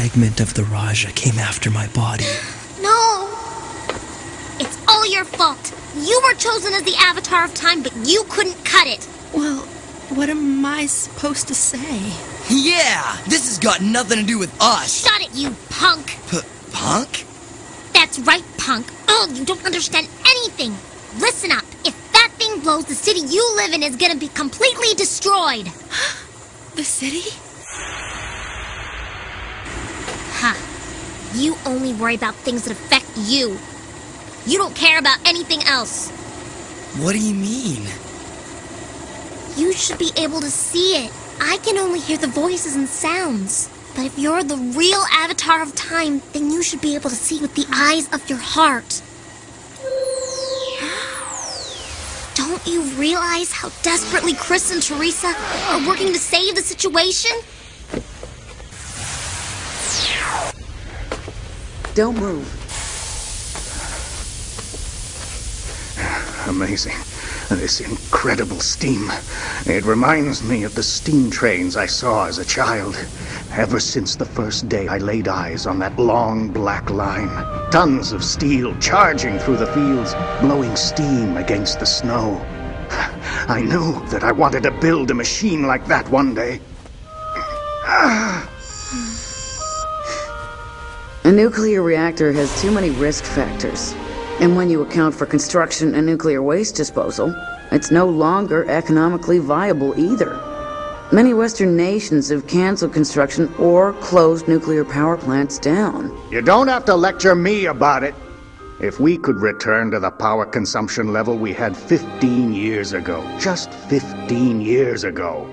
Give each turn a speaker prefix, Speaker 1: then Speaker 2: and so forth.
Speaker 1: fragment of the Raja came after my body.
Speaker 2: No! It's all your fault. You were chosen as the Avatar of Time, but you couldn't cut it.
Speaker 3: Well, what am I supposed to say?
Speaker 4: Yeah, this has got nothing to do with us.
Speaker 2: Shut it, you punk!
Speaker 4: P punk?
Speaker 2: That's right, punk. Oh, you don't understand anything. Listen up. If that thing blows, the city you live in is gonna be completely destroyed.
Speaker 3: The city?
Speaker 2: You only worry about things that affect you. You don't care about anything else.
Speaker 4: What do you mean?
Speaker 2: You should be able to see it. I can only hear the voices and sounds. But if you're the real avatar of time, then you should be able to see with the eyes of your heart. Don't you realize how desperately Chris and Teresa are working to save the situation?
Speaker 5: Don't move.
Speaker 6: Amazing. This incredible steam. It reminds me of the steam trains I saw as a child. Ever since the first day I laid eyes on that long black line. Tons of steel charging through the fields, blowing steam against the snow. I knew that I wanted to build a machine like that one day. Ah!
Speaker 5: A nuclear reactor has too many risk factors. And when you account for construction and nuclear waste disposal, it's no longer economically viable either. Many Western nations have canceled construction or closed nuclear power plants down.
Speaker 6: You don't have to lecture me about it. If we could return to the power consumption level we had 15 years ago, just 15 years ago,